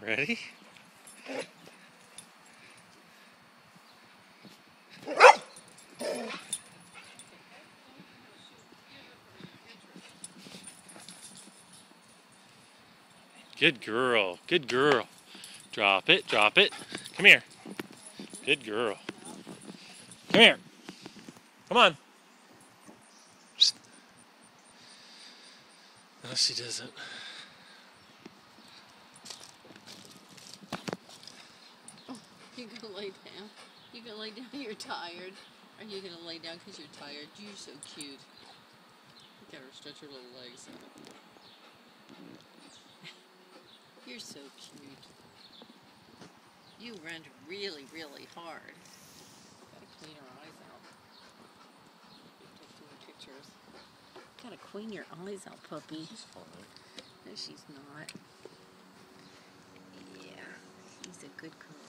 Ready? Good girl. Good girl. Drop it. Drop it. Come here. Good girl. Come here. Come on. No, she doesn't. You gonna lay down? You gonna lay down? You're tired. Are you gonna lay down because you're tired? You're so cute. Look at her stretch her little legs out. You're so cute. You ran really, really hard. Gotta clean her eyes out. Doing pictures. Gotta clean your eyes out, puppy. She's fine. No, she's not. Yeah, she's a good girl.